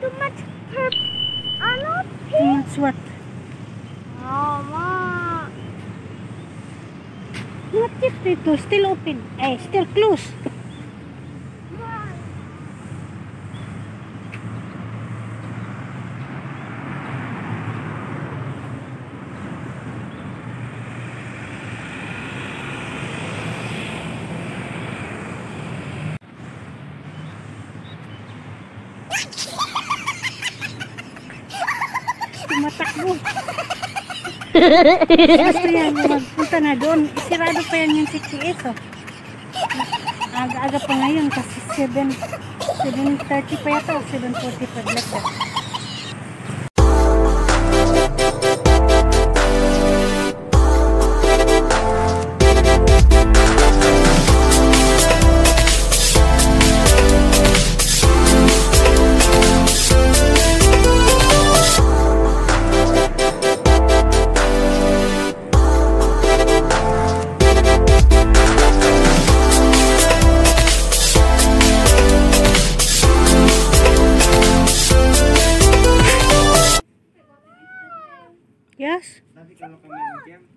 too much hurt. I not Oh, That's what? if What is it? Still open. Eh, still closed. Thank you. Tumatakbo. Gusto yan magpunta na doon. Sirado pa yan yung CTS oh. Aga-aga pa ngayon kasi 7 7.30 pa yata o 7.40 pa letter.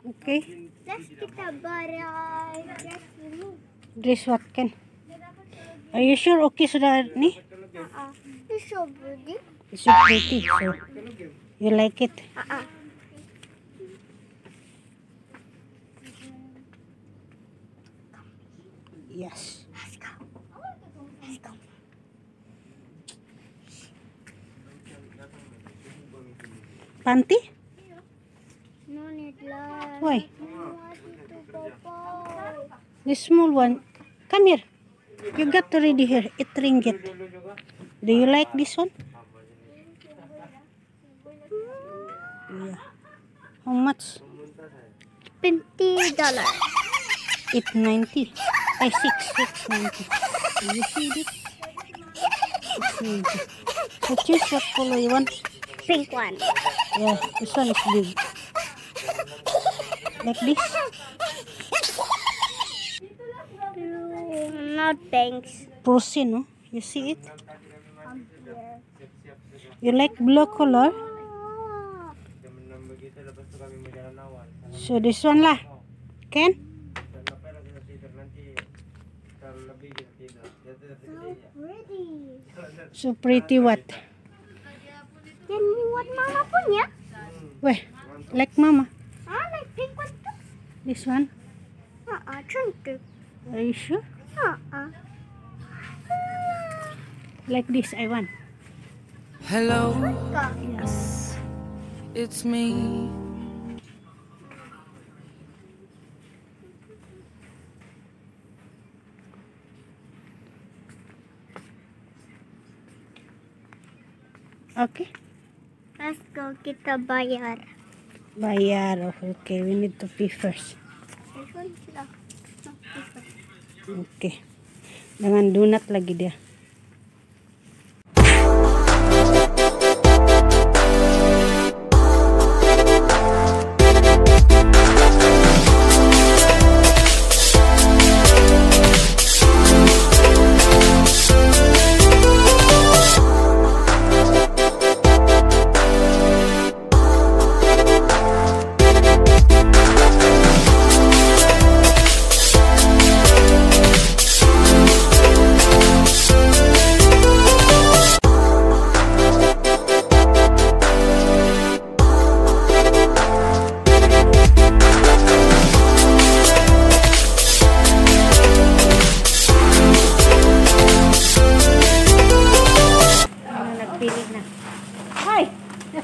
Okay. Dress what can? Are you sure okay sudah ni? Uh-uh. It's so pretty. It's so pretty. So, you like it? Uh-uh. Yes. Let's go. Let's go. Panty? Why? The small one. Come here. You got already here. It ringgit. Do you like this one? Yeah. How much? Twenty dollar. It ninety. I six six ninety. You see this? Ninety. So choose what color you want. Pink one. Yeah, this one is big. Like this. Not thanks. Prosi, no? You see it? You like blue color? So this one lah. Can? So pretty. What? Yan what mama punya. Weh, like mama. This one. Uh-uh, cantik. Are you sure? Uh-uh. Like this I want. Hello, Yes. it's me. Okay. Let's go kita bayar. Bayar. Oh, Okay, we need to pay first. One. Okay. Dengan donut lagi dia.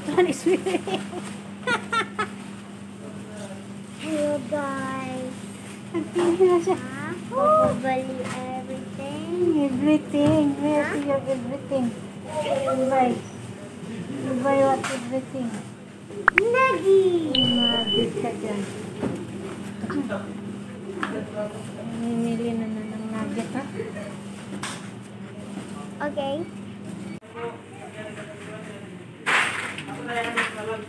Really... Hello guys. Nagpili na siya. Probably everything. Everything. Where is your everything? You buy what everything? Nuggie. Mabit ka dyan. Mimili na na ng nugget, ha? Okay.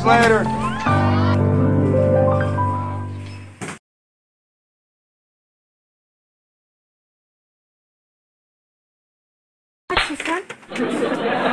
guys later. What she said?